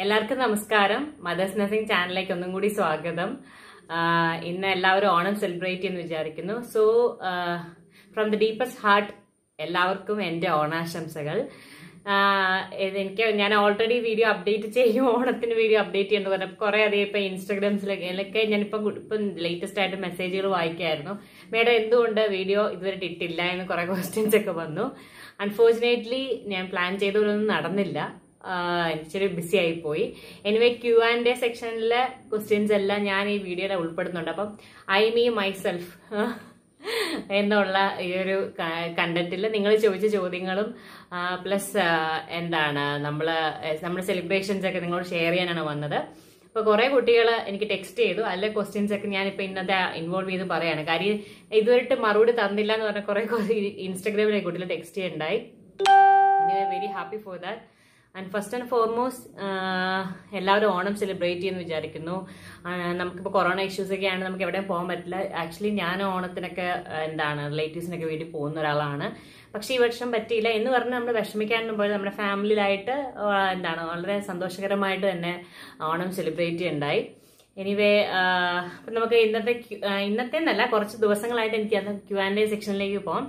എല്ലാവർക്കും നമസ്കാരം. Mothers nursing ചാനലിലേക്ക് ഒന്നും കൂടി സ്വാഗതം. ഇന്ന് എല്ലാവരും ഓണം സെലിബ്രേറ്റ് ചെയ്യുന്നു വിചാരിക്കുന്നു. So from the deepest heart എല്ലാവർക്കും എന്റെ ഓണാശംസകൾ. എനിക്ക് ഞാൻ ഓൾറെഡി വീഡിയോ അപ്ഡേറ്റ് ചെയ്യും. ഓണത്തിന് വീഡിയോ അപ്ഡേറ്റ് ചെയ്യുന്നു പറഞ്ഞപ്പോൾ കുറേ അധികം ഇപ്പം ഇൻസ്റ്റഗ്രാംസിലൊക്കെ ഞാനിപ്പം ഇപ്പം ലേറ്റസ്റ്റ് ആയിട്ട് മെസ്സേജുകൾ വായിക്കായിരുന്നു. മേഡം എന്തുകൊണ്ട് വീഡിയോ ഇതുവരെ ഇട്ടില്ല എന്ന് കുറേ ക്വസ്റ്റ്യൻസ് ഒക്കെ വന്നു. അൺഫോർച്ചുനേറ്റ്ലി ഞാൻ പ്ലാൻ ചെയ്തതൊന്നും നടന്നില്ല. ഇച്ചിരി ബിസി ആയിപ്പോയി. പോയി എനിവേ ക്യു ആൻഡ് എ സെക്ഷനിലെ ക്വസ്റ്റ്യൻസ് എല്ലാം ഞാൻ ഈ വീഡിയോയിൽ ഉൾപ്പെടുന്നുണ്ട്. അപ്പം ഐ മീ മൈസെൽഫ് എന്നുള്ള ഈ ഒരു കണ്ടന്റിൽ നിങ്ങൾ ചോദിച്ച ചോദ്യങ്ങളും പ്ലസ് എന്താണ് നമ്മൾ നമ്മുടെ സെലിബ്രേഷൻസ് ഒക്കെ നിങ്ങളോട് ഷെയർ ചെയ്യാനാണ് വന്നത്. അപ്പോൾ കുറേ കുട്ടികൾ എനിക്ക് ടെക്സ്റ്റ് ചെയ്തു. അല്ലെ ക്വസ്റ്റ്യൻസ് ഒക്കെ ഞാനിപ്പോൾ ഇന്നത്തെ ഇൻവോൾവ് ചെയ്ത് പറയാണ്. കാര്യം ഇതുവരെയിട്ട് മറുപടി തന്നില്ല എന്ന് പറഞ്ഞ കുറേ ഇൻസ്റ്റാഗ്രാമിലെ കുട്ടികൾ text ചെയ്യുണ്ടായി. Very happy for that and first and foremost എല്ലാവരും ഓണം സെലിബ്രേറ്റ് ചെയ്യുന്നു വിചാരിക്കുന്നു. നമുക്കിപ്പോൾ കൊറോണ ഇഷ്യൂസ് ഒക്കെ ആണ് നമുക്ക് എവിടെയും പോകാൻ പറ്റില്ല. ആക്ച്വലി ഞാൻ ഓണത്തിനൊക്കെ എന്താണ് റിലേറ്റീവ്സിനൊക്കെ വീട്ടിൽ പോകുന്ന ഒരാളാണ്. പക്ഷേ ഈ വർഷം പറ്റിയില്ല. എന്ന് പറഞ്ഞ് നമ്മൾ വിഷമിക്കാനൊന്നും പോയത് നമ്മുടെ ഫാമിലിയിലായിട്ട് എന്താണ് വളരെ സന്തോഷകരമായിട്ട് തന്നെ ഓണം സെലിബ്രേറ്റ് ചെയ്യുണ്ടായി. എനിവേ നമുക്ക് ഇന്നത്തെ ഇന്നത്തെ എന്നല്ല കുറച്ച് ദിവസങ്ങളായിട്ട് എനിക്ക് അത് ക്യു ആൻഡ് എ സെക്ഷനിലേക്ക് പോകാം.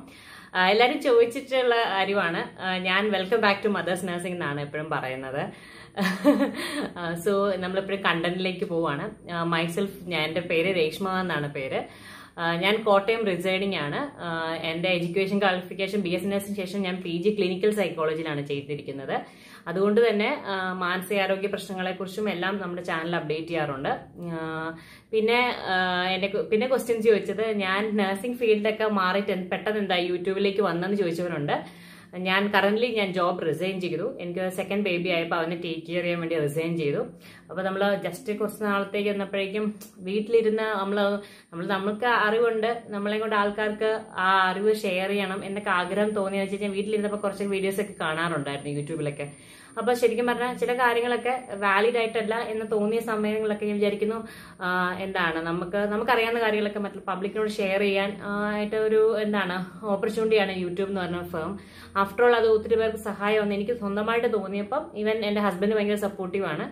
എല്ലാവരും ചോദിച്ചിട്ടുള്ള കാര്യമാണ്. ഞാൻ welcome back to mother's nursing എന്നാണ് എപ്പോഴും പറയുന്നത്. സോ നമ്മളെപ്പോഴും കണ്ടന്റിലേക്ക് പോവാണ്. മൈസെൽഫ് ഞാൻ എന്റെ പേര് രേഷ്മ എന്നാണ് പേര്. ഞാൻ കോട്ടയം റിസൈഡിംഗ് ആണ്. എന്റെ education qualification B S N എസിന് ശേഷം ഞാൻ പി ജി ക്ലിനിക്കൽ സൈക്കോളജിയിലാണ് ചെയ്തിരിക്കുന്നത്. അതുകൊണ്ട് തന്നെ മാനസികാരോഗ്യ പ്രശ്നങ്ങളെ കുറിച്ചും എല്ലാം നമ്മുടെ ചാനൽ അപ്ഡേറ്റ് ചെയ്യാറുണ്ട്. പിന്നെ എന്നെ പിന്നെ ക്വസ്റ്റ്യൻസ് ചോദിച്ചത് ഞാൻ നഴ്സിംഗ് ഫീൽഡൊക്കെ മാറിയിട്ട് പെട്ടെന്ന് എന്താ യൂട്യൂബിലേക്ക് വന്നെന്ന് ചോദിച്ചവരുണ്ട്. ഞാൻ കറന്റ് ഞാൻ ജോബ് റിസൈൻ ചെയ്തു. എനിക്ക് സെക്കൻഡ് ബേബി ആയപ്പോൾ അവനെ ടേക്ക് കെയർ ചെയ്യാൻ വേണ്ടി റിസൈൻ ചെയ്തു. അപ്പോൾ നമ്മൾ ജസ്റ്റ് കുറച്ച് നാളത്തേക്ക് വന്നപ്പോഴേക്കും വീട്ടിലിരുന്ന് നമ്മൾ നമ്മൾ നമുക്ക് അറിവുണ്ട്. നമ്മളെ കൊണ്ട് ആൾക്കാർക്ക് ആ അറിവ് ഷെയർ ചെയ്യണം എന്നൊക്കെ ആഗ്രഹം തോന്നിയെന്ന് വെച്ച് കഴിഞ്ഞാൽ വീട്ടിലിരുന്നപ്പോൾ കുറച്ച് വീഡിയോസ് ഒക്കെ കാണാറുണ്ടായിരുന്നു യൂട്യൂബിലൊക്കെ. അപ്പൊ ശരിക്കും പറഞ്ഞാൽ ചില കാര്യങ്ങളൊക്കെ വാലിഡ് ആയിട്ടല്ല എന്ന് തോന്നിയ സമയങ്ങളൊക്കെ ഞാൻ വിചാരിക്കുന്നു എന്താണ്? നമുക്ക് നമുക്കറിയാവുന്ന കാര്യങ്ങളൊക്കെ മറ്റുള്ള പബ്ലിക്കിനോട് ഷെയർ ചെയ്യാൻ ആയിട്ട് ഒരു എന്താണ് ഓപ്പർച്യൂണിറ്റിയാണ് യൂട്യൂബ് എന്ന് പറഞ്ഞ ഫേം ആഫ്റ്റർ ഓൾ അത് ഒത്തിരി പേർക്ക് സഹായമെന്ന് എനിക്ക് സ്വന്തമായിട്ട് തോന്നിയപ്പം ഈവൻ എന്റെ ഹസ്ബൻഡ് ഭയങ്കര സപ്പോർട്ടീവ് ആണ്.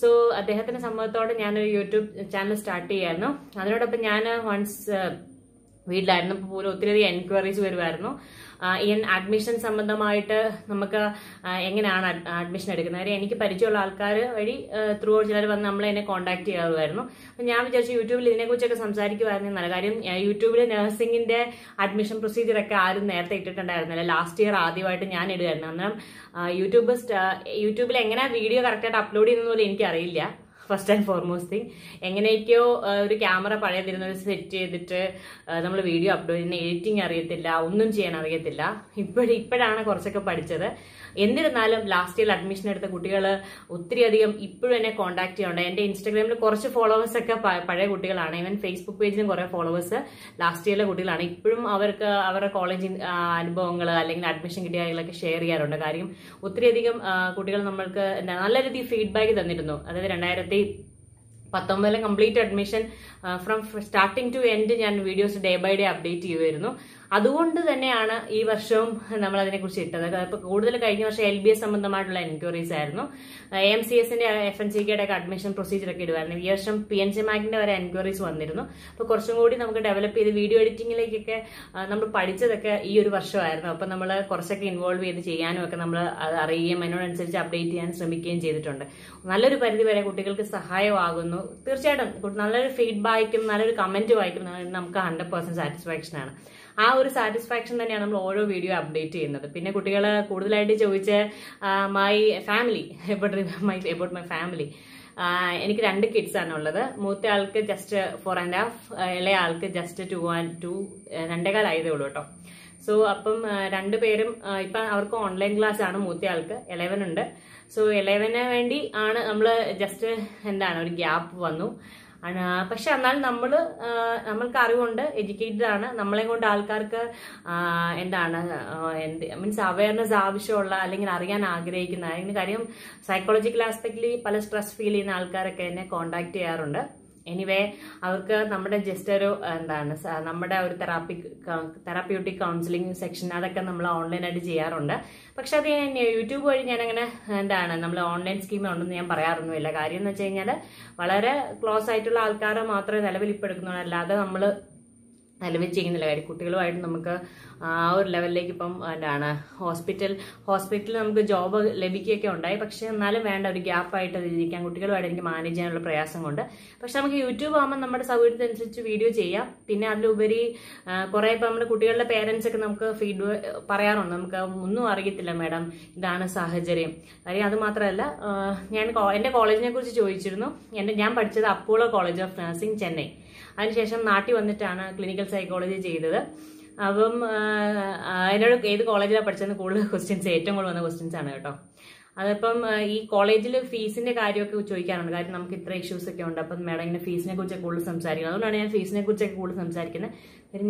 സോ അദ്ദേഹത്തിന്റെ സമ്മതത്തോടെ ഞാനൊരു യൂട്യൂബ് ചാനൽ സ്റ്റാർട്ട് ചെയ്യായിരുന്നു. അതിനോടൊപ്പം ഞാൻ വൺസ് വീട്ടിലായിരുന്നു. പോലും ഒത്തിരി എൻക്വയറീസ് വരുമായിരുന്നു ഈ അഡ്മിഷൻ സംബന്ധമായിട്ട് നമുക്ക് എങ്ങനെയാണ് അഡ്മിഷൻ എടുക്കുന്നത്? എനിക്ക് പരിചയമുള്ള ആൾക്കാർ വഴി ത്രൂ ചിലർ വന്ന് നമ്മളെ എന്നെ കോൺടാക്ട് ചെയ്യാറുമായിരുന്നു അപ്പം ഞാൻ വിചാരിച്ചു യൂട്യൂബിൽ ഇതിനെക്കുറിച്ചൊക്കെ സംസാരിക്കുമായിരുന്നു നല്ല കാര്യം യൂട്യൂബിൽ നഴ്സിംഗിന്റെ അഡ്മിഷൻ പ്രൊസീജിയർ ഒക്കെ ആരും നേരത്തെ ഇട്ടിട്ടുണ്ടായിരുന്നില്ല. ലാസ്റ്റ് ഇയർ ആദ്യമായിട്ട് ഞാൻ ഇടുമായിരുന്നു അന്നേരം യൂട്യൂബ് യൂട്യൂബിൽ എങ്ങനെ വീഡിയോ കറക്റ്റായിട്ട് അപ്ലോഡ് ചെയ്യുന്നത് പോലും എനിക്കറിയില്ല. ഫസ്റ്റ് ആൻഡ് ഫോർമോസ്റ്റ് തിങ് എങ്ങനെയൊക്കെയോ ഒരു ക്യാമറ പഴയതിരുന്നത് സെറ്റ് ചെയ്തിട്ട് നമ്മൾ വീഡിയോ അപ്ലോഡ് ചെയ്യുന്ന എഡിറ്റിംഗ് അറിയത്തില്ല ഒന്നും ചെയ്യാൻ അറിയത്തില്ല. ഇപ്പോഴും ഇപ്പോഴാണ് കുറച്ചൊക്കെ പഠിച്ചത്. എന്നിരുന്നാലും ലാസ്റ്റ് ഇയർ അഡ്മിഷൻ എടുത്ത കുട്ടികൾ ഒത്തിരി അധികം ഇപ്പോഴും എന്നെ കോൺടാക്ട് ചെയ്യുന്നുണ്ട്. എന്റെ ഇൻസ്റ്റാഗ്രാമിൽ കുറച്ച് ഫോളോവേഴ്സ് ഒക്കെ പഴയ കുട്ടികളാണ്. ഈവൻ ഫേസ്ബുക്ക് പേജിലും കുറേ ഫോളോവേഴ്സ് ലാസ്റ്റ് ഇയറിലെ കുട്ടികളാണ്. ഇപ്പോഴും അവർക്ക് അവരുടെ കോളേജ് അനുഭവങ്ങൾ അല്ലെങ്കിൽ അഡ്മിഷൻ കിട്ടിയ കാര്യങ്ങളൊക്കെ ഷെയർ ചെയ്യാറുണ്ട്. കാര്യം ഒത്തിരിയധികം കുട്ടികൾ നമ്മൾക്ക് നല്ല രീതിയിൽ ഫീഡ്ബാക്ക് തന്നിരുന്നു. അതായത് രണ്ടായിരത്തി പത്തൊമ്പതിലെ complete admission from starting to end ഞാൻ videos day by day update ചെയ്യുമായിരുന്നു അതുകൊണ്ട് തന്നെയാണ് ഈ വർഷവും നമ്മൾ അതിനെക്കുറിച്ച് ഇട്ടത് ഇപ്പൊ കൂടുതൽ കഴിഞ്ഞ വർഷം എൽ ബി എസ് സംബന്ധമായിട്ടുള്ള എൻക്വയറീസ് ആയിരുന്നു. എ സി എസിന്റെ എഫ് എൻ സി കെയുടെ ഒക്കെ അഡ്മിഷൻ പ്രൊസീജിയർ ഒക്കെ ഇടുമായിരുന്നു ഈ വർഷം പി എൻ സി മാക്കിന്റെ വരെ എൻക്വയറീസ് വന്നിരുന്നു. അപ്പൊ കുറച്ചും കൂടി നമുക്ക് ഡെവലപ്പ് ചെയ്ത് വീഡിയോ എഡിറ്റിംഗിലേക്കൊക്കെ നമ്മൾ പഠിച്ചതൊക്കെ ഈ ഒരു വർഷമായിരുന്നു. അപ്പൊ നമ്മൾ കുറച്ചൊക്കെ ഇൻവോൾവ് ചെയ്ത് ചെയ്യാനും ഒക്കെ നമ്മൾ അത് അറിയുകയും അതിനോടനുസരിച്ച് അപ്ഡേറ്റ് ചെയ്യാൻ ശ്രമിക്കുകയും ചെയ്തിട്ടുണ്ട്. നല്ലൊരു പരിധി വരെ കുട്ടികൾക്ക് സഹായമാകുന്നു. തീർച്ചയായിട്ടും നല്ലൊരു ഫീഡ്ബാക്കും നല്ലൊരു കമന്റ് വായിക്കും നമുക്ക് ഹൺഡ്രഡ് പെർസെന്റ് സാറ്റിസ്ഫാക്ഷൻ ആണ്. ആ ഒരു സാറ്റിസ്ഫാക്ഷൻ തന്നെയാണ് നമ്മൾ ഓരോ വീഡിയോ അപ്ഡേറ്റ് ചെയ്യുന്നത്. പിന്നെ കുട്ടികൾ കൂടുതലായിട്ട് ചോദിച്ച my family about my about my family എനിക്ക് രണ്ട് കിഡ്സ് ഉള്ളത്. മൂത്ത ആൾക്ക് ജസ്റ്റ് ഫോർ ആൻഡ് ഹാഫ് ഇളയ ആൾക്ക് ജസ്റ്റ് ടു ആൻഡ് ടു രണ്ടേകാൽ ആയതേ ഉള്ളൂ കേട്ടോ. സോ അപ്പം രണ്ടു രണ്ടുപേരും ഇപ്പൊ അവർക്ക് ഓൺലൈൻ ക്ലാസ് ആണ് മൂത്ത ആൾക്ക് ഇലവൻ ഉണ്ട്. സോ ഇലവന് വേണ്ടി ആണ് നമ്മൾ ജസ്റ്റ് എന്താണ് ഒരു ഗ്യാപ്പ് വന്നു. പക്ഷെ എന്നാൽ നമ്മൾ നമ്മൾക്ക് അറിവുണ്ട് എഡ്യൂക്കേറ്റഡ് ആണ്. നമ്മളെ കൊണ്ട് ആൾക്കാർക്ക് എന്താണ് എന്ത് മീൻസ് അവയർനെസ് ആവശ്യമുള്ള അല്ലെങ്കിൽ അറിയാൻ ആഗ്രഹിക്കുന്ന അല്ലെങ്കിൽ കാര്യം സൈക്കോളജിക്കൽ ആസ്പെക്റ്റിൽ പല സ്ട്രെസ് ഫീൽ ചെയ്യുന്ന ആൾക്കാരൊക്കെ എന്നെ കോണ്ടാക്ട് ചെയ്യാറുണ്ട്. എനിവേ അവർക്ക് നമ്മുടെ ജസ്റ്റ് ഒരു എന്താണ് നമ്മുടെ ഒരു തെറാപ്പി തെറാപ്യൂട്ടിക് കൗൺസിലിംഗ് സെക്ഷൻ അതൊക്കെ നമ്മൾ ഓൺലൈനായിട്ട് ചെയ്യാറുണ്ട്. പക്ഷെ അത് യൂട്യൂബ് വഴി ഞാൻ അങ്ങനെ എന്താണ് നമ്മൾ ഓൺലൈൻ സ്കീം ഉണ്ടെന്ന് ഞാൻ പറയാറൊന്നുമില്ല. കാര്യം എന്ന് വെച്ച് കഴിഞ്ഞാൽ വളരെ ക്ലോസ് ആയിട്ടുള്ള ആൾക്കാരെ മാത്രമേ നിലവിൽ ഇപ്പോൾ എടുക്കുന്നുള്ളൂ അല്ലാതെ നമ്മൾ നിലവിൽ ചെയ്യുന്നില്ല. കാര്യം കുട്ടികളുമായിട്ട് നമുക്ക് ആ ഒരു ലെവലിലേക്ക് ഇപ്പം എന്താണ് ഹോസ്പിറ്റൽ ഹോസ്പിറ്റലിൽ നമുക്ക് ജോബ് ലഭിക്കുകയൊക്കെ ഉണ്ടായി. പക്ഷേ എന്നാലും വേണ്ട ഒരു ഗ്യാപ്പായിട്ട് ഇരിക്കാൻ. കുട്ടികളുമായിട്ട് എനിക്ക് മാനേജ് ചെയ്യാനുള്ള പ്രയാസം കൊണ്ട് പക്ഷെ നമുക്ക് യൂട്യൂബ് ആകുമ്പോൾ നമ്മുടെ സൗകര്യത്തിനനുസരിച്ച് വീഡിയോ ചെയ്യാം. പിന്നെ അതിലുപരി കുറെ ഇപ്പം നമ്മുടെ കുട്ടികളുടെ പേരൻസ് ഒക്കെ നമുക്ക് ഫീഡ്ബാക്ക് പറയാറുണ്ട്. നമുക്ക് ഒന്നും അറിയത്തില്ല മാഡം ഇതാണ് സാഹചര്യം. കാര്യം അത് മാത്രമല്ല ഞാൻ എന്റെ കോളേജിനെ കുറിച്ച് ചോദിച്ചിരുന്നു. എന്റെ ഞാൻ പഠിച്ചത് Apollo college of nursing Chennai. അതിനുശേഷം നാട്ടിൽ വന്നിട്ടാണ് ക്ലിനിക്കൽ സൈക്കോളജി ചെയ്തത്. അപ്പം എന്നോട് ഏത് കോളേജിലാണ് പഠിച്ചതെന്ന് കൂടുതൽ ക്വസ്റ്റ്യൻസ് ഏറ്റവും കൂടുതൽ വന്ന ക്വസ്റ്റ്യൻസ് ആണ് കേട്ടോ. അതിപ്പം ഈ കോളേജിൽ ഫീസിന്റെ കാര്യമൊക്കെ ചോദിക്കാറുണ്ട്. കാര്യം നമുക്ക് ഇത്ര ഇഷ്യൂസ് ഒക്കെ ഉണ്ട്. അപ്പം മാഡം ഇങ്ങനെ ഫീസിനെ കുറിച്ച് കൂടുതൽ സംസാരിക്കുന്നത് അതുകൊണ്ടാണ് ഞാൻ ഫീസിനെ കുറിച്ചൊക്കെ കൂടുതൽ സംസാരിക്കുന്നത്.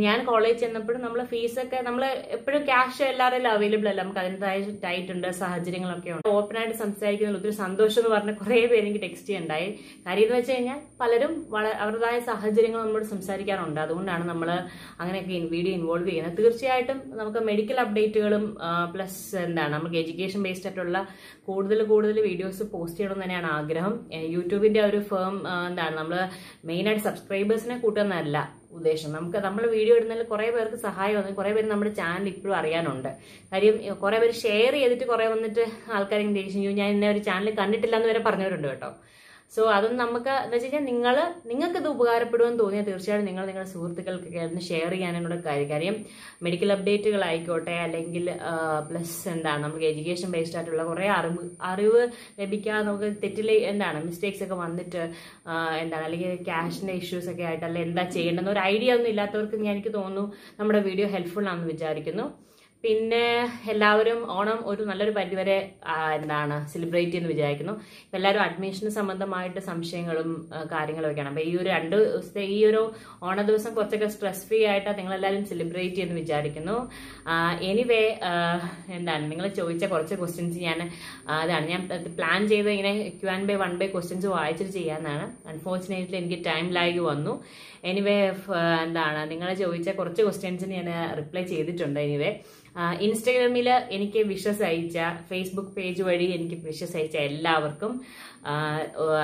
ഞാൻ കോളേജ് ചെന്നപ്പോഴും നമ്മൾ ഫീസൊക്കെ നമ്മൾ എപ്പോഴും ക്യാഷ് എല്ലാവരും അവൈലബിൾ അല്ല. നമുക്ക് അതിന്റെതായ ടൈറ്റ് ഉണ്ട് സാഹചര്യങ്ങളൊക്കെ ഉണ്ട്. ഓപ്പൺ ആയിട്ട് സംസാരിക്കുന്നതിൽ ഒത്തിരി സന്തോഷം എന്ന് പറഞ്ഞ കുറേ പേര് എനിക്ക് ടെക്സ്റ്റ് ഉണ്ടായി കാര്യം എന്ന് വെച്ച് കഴിഞ്ഞാൽ പലരും അവരുടേതായ സാഹചര്യങ്ങൾ നമ്മളോട് സംസാരിക്കാറുണ്ട്. അതുകൊണ്ടാണ് നമ്മൾ അങ്ങനെയൊക്കെ വീഡിയോ ഇൻവോൾവ് ചെയ്യുന്നത്. തീർച്ചയായിട്ടും നമുക്ക് മെഡിക്കൽ അപ്ഡേറ്റുകളും പ്ലസ് എന്താണ് നമുക്ക് എഡ്യൂക്കേഷൻ ബേസ്ഡ് ആയിട്ടുള്ള കൂടുതൽ കൂടുതൽ വീഡിയോസ് പോസ്റ്റ് ചെയ്യണം തന്നെയാണ് ആഗ്രഹം. യൂട്യൂബിന്റെ ഒരു ഫേം എന്താണ് നമ്മൾ മെയിനായിട്ട് സബ്സ്ക്രൈബേഴ്സിനെ കൂട്ടുന്നതല്ല. ഉദ്ദേശം. നമുക്ക് നമ്മൾ വീഡിയോ ഇടുന്നതിൽ കുറെ പേർക്ക് സഹായം വന്നു. കുറെ പേര് നമ്മുടെ ചാനൽ ഇപ്പോഴും അറിയാനുണ്ട്. കാര്യം കുറേ പേര് ഷെയർ ചെയ്തിട്ട് കുറെ വന്നിട്ട് ആൾക്കാരെ ദേഷ്യം ഞാൻ ഇന്നൊരു ചാനൽ കണ്ടിട്ടില്ല എന്ന് വരെ പറഞ്ഞവരുണ്ട് കേട്ടോ. സോ അതൊന്നും നമുക്ക് എന്ന് വെച്ച് കഴിഞ്ഞാൽ നിങ്ങൾ നിങ്ങൾക്ക് ഇത് ഉപകാരപ്പെടുമെന്ന് തോന്നിയാൽ തീർച്ചയായിട്ടും നിങ്ങൾ നിങ്ങളുടെ സുഹൃത്തുക്കൾക്കൊക്കെ ഒന്ന് ഷെയർ ചെയ്യാനുള്ള കാര്യം. കാര്യം മെഡിക്കൽ അപ്ഡേറ്റുകളായിക്കോട്ടെ അല്ലെങ്കിൽ പ്ലസ് എന്താണ് നമുക്ക് എഡ്യൂക്കേഷൻ ബേസ്ഡ് ആയിട്ടുള്ള കുറേ അറിവ് അറിവ് ലഭിക്കാതെ നമുക്ക് തെറ്റിൽ എന്താണ് മിസ്റ്റേക്സ് ഒക്കെ വന്നിട്ട് എന്താണ് അല്ലെങ്കിൽ ക്യാഷിന്റെ ഇഷ്യൂസ് ഒക്കെ ആയിട്ട് അല്ലെങ്കിൽ എന്താ ചെയ്യേണ്ടെന്ന് ഒരു ഐഡിയ ഒന്നും ഇല്ലാത്തവർക്ക് ഞാൻ എനിക്ക് തോന്നുന്നു നമ്മുടെ വീഡിയോ ഹെൽപ്ഫുൾ ആണെന്ന് വിചാരിക്കുന്നു. പിന്നെ എല്ലാവരും ഓണം ഒരു നല്ലൊരു പരിധിവരെ വരെ എന്താണ് സെലിബ്രേറ്റ് ചെയ്യുന്നു വിചാരിക്കുന്നു. എല്ലാവരും അഡ്മിഷന് സംബന്ധമായിട്ട് സംശയങ്ങളും കാര്യങ്ങളും ഒക്കെയാണ് അപ്പം ഈ ഒരു രണ്ട് ദിവസത്തെ ഈ ഒരു ഓണ ദിവസം കുറച്ചൊക്കെ സ്ട്രെസ് ഫ്രീ ആയിട്ട് നിങ്ങൾ എല്ലാവരും സെലിബ്രേറ്റ് ചെയ്യുന്നു വിചാരിക്കുന്നു എനിവേ എന്താണ് നിങ്ങൾ ചോദിച്ച കുറച്ച് ക്വസ്റ്റ്യൻസ് ഞാൻ അതാണ്. ഞാൻ പ്ലാൻ ചെയ്ത് ഇങ്ങനെ Q and by one by questions വായിച്ചിട്ട് ചെയ്യാനാണ് അൺഫോർച്ചുനേറ്റ്ലി എനിക്ക് ടൈം ലാഗ് വന്നു. എനിവേ എന്താണ് നിങ്ങൾ ചോദിച്ച കുറച്ച് ക്വസ്റ്റ്യൻസിന് ഞാൻ റിപ്ലൈ ചെയ്തിട്ടുണ്ട് എനിവേ ഇൻസ്റ്റഗ്രാമിൽ എനിക്ക് വിഷസ് അയച്ച ഫേസ്ബുക്ക് പേജ് വഴി എനിക്ക് വിഷസ് അയച്ച എല്ലാവർക്കും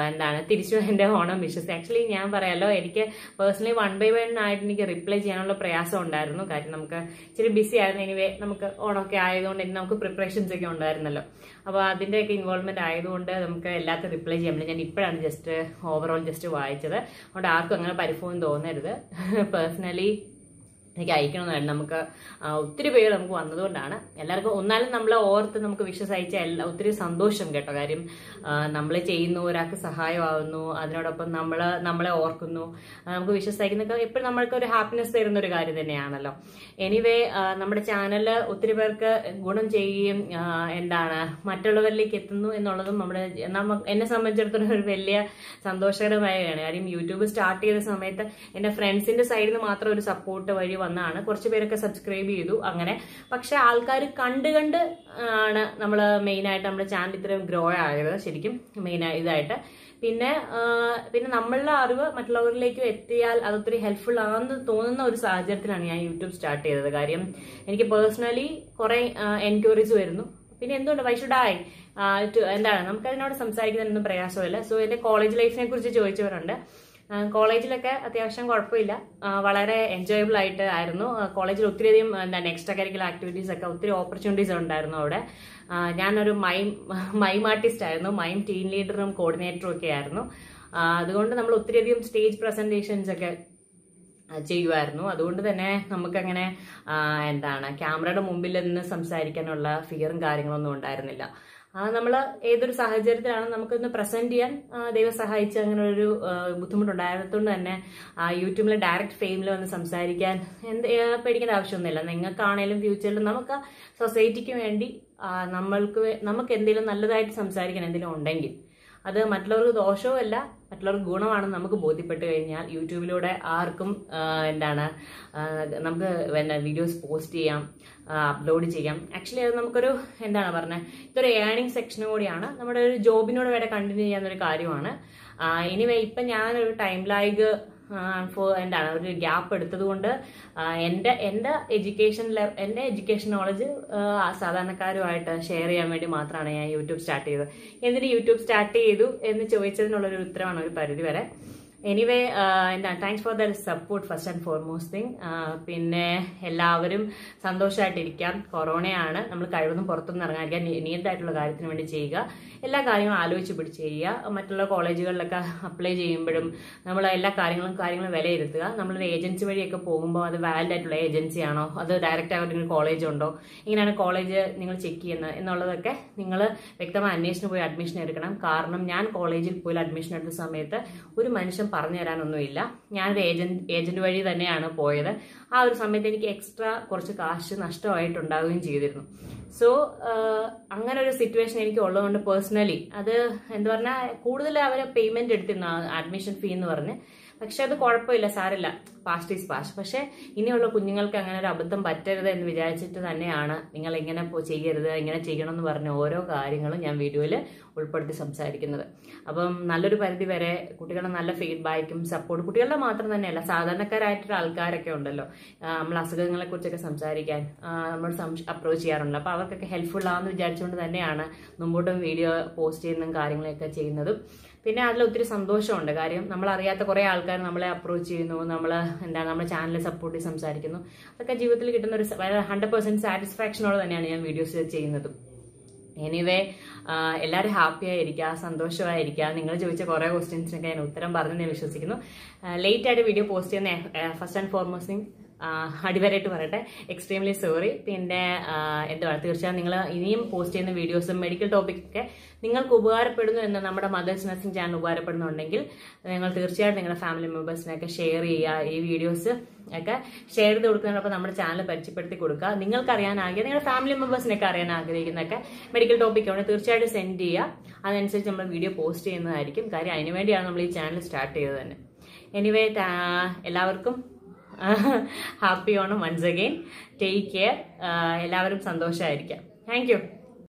എന്താണ് തിരിച്ചു എന്റെ ഓണം വിഷസ്. ആക്ച്വലി ഞാൻ പറയാലോ എനിക്ക് പേഴ്സണലി വൺ ബൈ വൺ ആയിട്ട് എനിക്ക് റിപ്ലൈ ചെയ്യാനുള്ള പ്രയാസം ഉണ്ടായിരുന്നു. കാര്യം നമുക്ക് ഇച്ചിരി ബിസി ആയിരുന്നു. എനിവേ നമുക്ക് ഓണമൊക്കെ ആയതുകൊണ്ട് ഇനി നമുക്ക് പ്രിപ്പറേഷൻസ് ഒക്കെ ഉണ്ടായിരുന്നല്ലോ. അപ്പോൾ അതിന്റെയൊക്കെ ഇൻവോൾവ്മെന്റ് ആയതുകൊണ്ട് നമുക്ക് എല്ലാത്തിനും റിപ്ലൈ ചെയ്യാൻ പറ്റില്ല. ഞാൻ ഇപ്പോഴാണ് ജസ്റ്റ് ഓവറോൾ ജസ്റ്റ് വായിച്ചത്. അതുകൊണ്ട് ആർക്കും അങ്ങനെ പരിഭവം തോന്നരുത്. പേഴ്സണലി എനിക്ക് അയക്കണമെന്നായിരുന്നു നമുക്ക് ഒത്തിരി പേര് നമുക്ക് വന്നതുകൊണ്ടാണ്. എല്ലാവർക്കും ഒന്നാലും നമ്മളെ ഓർത്ത് നമുക്ക് വിഷസ് അയച്ച എല്ലാ ഒത്തിരി സന്തോഷം കേട്ടോ. കാര്യം നമ്മൾ ചെയ്യുന്നു ഒരാൾക്ക് സഹായമാവുന്നു അതിനോടൊപ്പം നമ്മൾ നമ്മളെ ഓർക്കുന്നു. നമുക്ക് വിഷസ് അയക്കുന്നൊക്കെ എപ്പോഴും നമ്മൾക്ക് ഒരു ഹാപ്പിനെസ് തരുന്ന ഒരു കാര്യം തന്നെയാണല്ലോ. എനിവേ നമ്മുടെ ചാനൽ ഒത്തിരി പേർക്ക് ഗുണം ചെയ്യുകയും എന്താണ് മറ്റുള്ളവരിലേക്ക് എത്തുന്നു എന്നുള്ളതും നമ്മുടെ നമ്മ എന്നെ സംബന്ധിച്ചിടത്തോളം ഒരു വലിയ സന്തോഷകരമായ കാര്യം. യൂട്യൂബ് സ്റ്റാർട്ട് ചെയ്ത സമയത്ത് എന്റെ ഫ്രണ്ട്സിന്റെ സൈഡിൽ നിന്ന് മാത്രം ഒരു സപ്പോർട്ട് വഴി വന്നാണ്. കുറച്ച് പേരൊക്കെ സബ്സ്ക്രൈബ് ചെയ്തു അങ്ങനെ. പക്ഷെ ആൾക്കാർ കണ്ട് കണ്ട് ആണ് നമ്മൾ മെയിനായിട്ട് നമ്മുടെ ചാനൽ ഇത്രയും ഗ്രോ ആയത് ശരിക്കും മെയിൻ ഇതായിട്ട്. പിന്നെ പിന്നെ നമ്മളുടെ അറിവ് മറ്റുള്ളവരിലേക്കും എത്തിയാൽ അതൊത്തിരി ഹെൽപ്ഫുൾ ആണെന്ന് തോന്നുന്ന ഒരു സാഹചര്യത്തിലാണ് ഞാൻ യൂട്യൂബ് സ്റ്റാർട്ട് ചെയ്തത്. കാര്യം എനിക്ക് പേഴ്സണലി കുറെ എൻക്വയറീസ് വരുന്നു. പിന്നെ എന്തുകൊണ്ട് വൈ ഷുഡ് ആയി എന്താണ്? നമുക്ക് അതിനോട് സംസാരിക്കുന്നതിനൊന്നും പ്രയാസമില്ല. സോ എന്റെ കോളേജ് ലൈഫിനെ കുറിച്ച് ചോദിച്ചവരുണ്ട്. കോളേജിലൊക്കെ അത്യാവശ്യം കുഴപ്പമില്ല. വളരെ എൻജോയബിൾ ആയിട്ട് ആയിരുന്നു. കോളേജിൽ ഒത്തിരിയധികം എന്താണ് എക്സ്ട്രാ കരിക്കുലർ ആക്ടിവിറ്റീസ് ഒക്കെ ഒത്തിരി ഓപ്പർച്യൂണിറ്റീസ് ഉണ്ടായിരുന്നു അവിടെ. ഞാനൊരു മൈം മൈം ആർട്ടിസ്റ്റ് ആയിരുന്നു. മൈം ടീം ലീഡറും കോർഡിനേറ്ററും ഒക്കെ ആയിരുന്നു. അതുകൊണ്ട് നമ്മൾ ഒത്തിരിയധികം സ്റ്റേജ് പ്രസന്റേഷൻസ് ഒക്കെ ചെയ്യുമായിരുന്നു. അതുകൊണ്ട് തന്നെ നമുക്കങ്ങനെ എന്താണ് ക്യാമറയുടെ മുമ്പിൽ നിന്ന് സംസാരിക്കാനുള്ള ഫിയറും കാര്യങ്ങളൊന്നും ഉണ്ടായിരുന്നില്ല. നമ്മൾ ഏതൊരു സാഹചര്യത്തിലാണ് നമുക്കൊന്ന് പ്രസന്റ് ചെയ്യാൻ ആ, ദൈവം സഹായിച്ച് അങ്ങനെ ഒരു ആ, ബുദ്ധിമുട്ടുണ്ടായിരുന്നതുകൊണ്ട് തന്നെ ആ, യൂട്യൂബിലെ ഡയറക്റ്റ് ഫെയിമിൽ വന്ന് സംസാരിക്കാൻ എന്ത് ആ, പേടിക്കേണ്ട ആവശ്യമൊന്നുമില്ല. നിങ്ങൾക്കാണേലും ഫ്യൂച്ചറിൽ നമുക്ക് സൊസൈറ്റിക്ക് വേണ്ടി നമ്മൾക്ക് നമുക്ക് എന്തെങ്കിലും നല്ലതായിട്ട് സംസാരിക്കാൻ എന്തെങ്കിലും ഉണ്ടെങ്കിൽ അത് മറ്റുള്ളവർക്ക് ദോഷവുമല്ല മറ്റുള്ളവർക്ക് ഗുണമാണെന്ന് നമുക്ക് ബോധ്യപ്പെട്ട് കഴിഞ്ഞാൽ യൂട്യൂബിലൂടെ ആർക്കും എന്താണ് നമുക്ക് പിന്നെ വീഡിയോസ് പോസ്റ്റ് ചെയ്യാം. അപ്ലോഡ് ചെയ്യാം. ആക്ച്വലി അത് നമുക്കൊരു എന്താണ് പറഞ്ഞത് ഇതൊരു ഏണിംഗ് സെക്ഷനും കൂടിയാണ്. നമ്മുടെ ഒരു ജോബിനോട് വരെ കണ്ടിന്യൂ ചെയ്യാവുന്ന ഒരു കാര്യമാണ് എനിവേ ഇപ്പം ഞാനൊരു ടൈം ലൈഗ് എന്താണ് ഒരു ഗ്യാപ്പ് എടുത്തത് കൊണ്ട് എന്റെ എന്റെ എഡ്യൂക്കേഷൻ എന്റെ എഡ്യൂക്കേഷൻ നോളജ് സാധാരണക്കാരുമായിട്ട് ഷെയർ ചെയ്യാൻ വേണ്ടി മാത്രമാണ് ഞാൻ യൂട്യൂബ് സ്റ്റാർട്ട് ചെയ്തത്. എന്തിന് യൂട്യൂബ് സ്റ്റാർട്ട് ചെയ്തു എന്ന് ചോദിച്ചതിനുള്ളൊരു ഉത്തരമാണ് ഒരു പരിധി വരെ എനിവേ എന്താ thanks for the support first and foremost thing പിന്നെ എല്ലാവരും സന്തോഷമായിട്ടിരിക്കാം കൊറോണയാണ്. നമ്മൾ കഴിവതും പുറത്തൊന്നും ഇറങ്ങാതിരിക്കാൻ നീന്തായിട്ടുള്ള കാര്യത്തിന് വേണ്ടി ചെയ്യുക. എല്ലാ കാര്യങ്ങളും ആലോചിച്ച് പിടിച്ച് ചെയ്യുക. മറ്റുള്ള കോളേജുകളിലൊക്കെ അപ്ലൈ ചെയ്യുമ്പോഴും നമ്മൾ എല്ലാ കാര്യങ്ങളും കാര്യങ്ങളും വിലയിരുത്തുക. നമ്മളൊരു ഏജൻസി വഴിയൊക്കെ പോകുമ്പോൾ അത് വാലിഡ് ആയിട്ടുള്ള ഏജൻസി ആണോ? അത് ഡയറക്റ്റ് ആയിട്ട് കോളേജ് ഉണ്ടോ? ഇങ്ങനെയാണ് കോളേജ് നിങ്ങൾ ചെക്ക് ചെയ്യുന്നത്. എന്നുള്ളതൊക്കെ നിങ്ങൾ വ്യക്തമായ അന്വേഷണം പോയി അഡ്മിഷൻ എടുക്കണം. കാരണം ഞാൻ കോളേജിൽ പോയി അഡ്മിഷൻ എടുത്ത സമയത്ത് ഒരു മനുഷ്യൻ പറഞ്ഞു തരാനൊന്നുമില്ല ഞാനൊരു ഏജന്റ് ഏജന്റ് വഴി തന്നെയാണ് പോയത്. ആ ഒരു സമയത്ത് എനിക്ക് എക്സ്ട്രാ കുറച്ച് കാശ് നഷ്ടമായിട്ടുണ്ടാവുകയും ചെയ്തിരുന്നു. സോ അങ്ങനെ ഒരു സിറ്റുവേഷൻ എനിക്ക് ഉള്ളതുകൊണ്ട് പേഴ്സണലി അത് എന്താ പറഞ്ഞാൽ കൂടുതൽ അവർ പേയ്മെന്റ് എടുത്തിരുന്നു അഡ്മിഷൻ ഫീ എന്ന് പറഞ്ഞ്. പക്ഷെ അത് കുഴപ്പമില്ല സാരില്ല പാസ്റ്റ് ഈസ് പാസ്റ്റ് പക്ഷെ ഇനിയുള്ള കുഞ്ഞുങ്ങൾക്ക് അങ്ങനെ ഒരു അബദ്ധം പറ്റരുത് എന്ന് വിചാരിച്ചിട്ട് തന്നെയാണ് നിങ്ങൾ ഇങ്ങനെ ചെയ്യരുത് ഇങ്ങനെ ചെയ്യണം എന്ന് പറഞ്ഞ ഓരോ കാര്യങ്ങളും ഞാൻ വീഡിയോയിൽ ഉൾപ്പെടുത്തി സംസാരിക്കുന്നത്. അപ്പം നല്ലൊരു പരിധി വരെ കുട്ടികളുടെ നല്ല ഫീഡ്ബാക്കും സപ്പോർട്ടും കുട്ടികളുടെ മാത്രം തന്നെയല്ല സാധാരണക്കാരായിട്ടുള്ള ആൾക്കാരൊക്കെ ഉണ്ടല്ലോ. നമ്മൾ അസുഖങ്ങളെ കുറിച്ചൊക്കെ സംസാരിക്കാൻ നമ്മൾ അപ്രോച്ച് ചെയ്യാറുണ്ട്. അപ്പോൾ അവർക്കൊക്കെ ഹെൽപ്ഫുൾ ആണെന്ന് വിചാരിച്ചുകൊണ്ട് തന്നെയാണ് മുമ്പോട്ടും വീഡിയോ പോസ്റ്റ് ചെയ്യുന്നതും കാര്യങ്ങളൊക്കെ ചെയ്യുന്നതും. പിന്നെ അതിൽ ഒത്തിരി സന്തോഷമുണ്ട്. കാര്യം നമ്മൾ അറിയാത്ത കുറേ ആൾക്കാർ നമ്മളെ അപ്രോച്ച് ചെയ്യുന്നു നമ്മൾ എന്താ നമ്മുടെ ചാനൽ സപ്പോർട്ട് ചെയ്ത് സംസാരിക്കുന്നു. അതൊക്കെ ജീവിതത്തിൽ കിട്ടുന്ന ഒരു ഹൺഡ്രഡ് പെർസെന്റ് സാറ്റിസ്ഫാക്ഷനോട് തന്നെയാണ് ഞാൻ വീഡിയോസ് ചെയ്യുന്നതും. എനിവേ എല്ലാവരും ഹാപ്പി ആയിരിക്കുക സന്തോഷമായിരിക്കുക. നിങ്ങൾ ചോദിച്ച കുറേ ക്വസ്റ്റ്യൻസിനൊക്കെ ഞാൻ ഉത്തരം പറഞ്ഞു ഞാൻ വിശ്വസിക്കുന്നു. ലേറ്റ് ആയിട്ട് വീഡിയോ പോസ്റ്റ് ചെയ്യുന്ന ഫസ്റ്റ് ആൻഡ് ഫോർമോസ്റ്റ് അടിവരായിട്ട് പറയട്ടെ. എക്സ്ട്രീംലി സോറി പിന്നെ എന്താ എന്തുവാ തീർച്ചയായും നിങ്ങൾ ഇനിയും പോസ്റ്റ് ചെയ്യുന്ന വീഡിയോസും മെഡിക്കൽ ടോപ്പിക്കൊക്കെ നിങ്ങൾക്ക് ഉപകാരപ്പെടുന്നു എന്ന് നമ്മുടെ മദേഴ്സ് നഴ്സിംഗ് ചാനൽ ഉപകാരപ്പെടുന്നുണ്ടെങ്കിൽ നിങ്ങൾ തീർച്ചയായിട്ടും നിങ്ങളുടെ ഫാമിലി മെമ്പേഴ്സിനൊക്കെ ഷെയർ ചെയ്യുക ഈ വീഡിയോസ് ഒക്കെ ഷെയർ ചെയ്ത് കൊടുക്കുന്നതിനൊപ്പം നമ്മുടെ ചാനൽ പരിചയപ്പെടുത്തി കൊടുക്കുക. നിങ്ങൾക്ക് അറിയാൻ ആഗ്രഹം നിങ്ങളുടെ ഫാമിലി മെമ്പേഴ്സിനൊക്കെ അറിയാൻ ആഗ്രഹിക്കുന്നൊക്കെ മെഡിക്കൽ ടോപ്പിക്കാണ് തീർച്ചയായിട്ടും സെൻഡ് ചെയ്യുക. അതനുസരിച്ച് നമ്മൾ വീഡിയോ പോസ്റ്റ് ചെയ്യുന്നതായിരിക്കും. കാര്യം അതിനുവേണ്ടിയാണ് നമ്മൾ ഈ ചാനൽ സ്റ്റാർട്ട് ചെയ്തത് തന്നെ. എനിവേ എല്ലാവർക്കും happy Onam once again take care എല്ലാവരും സന്തോഷമായിരിക്കാം താങ്ക്